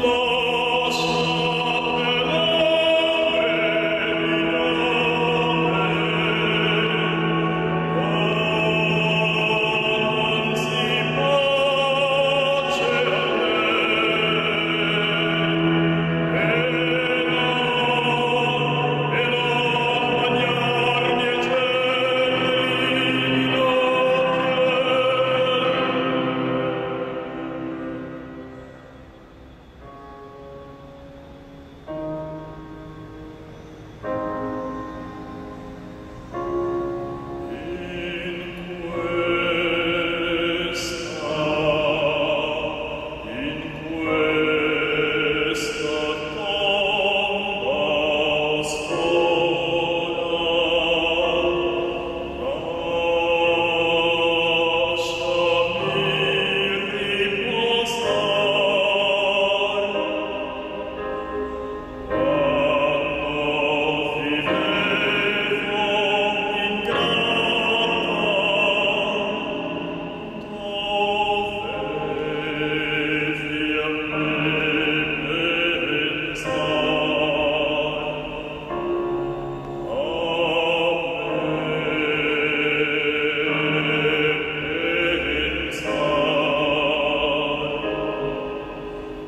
Lord.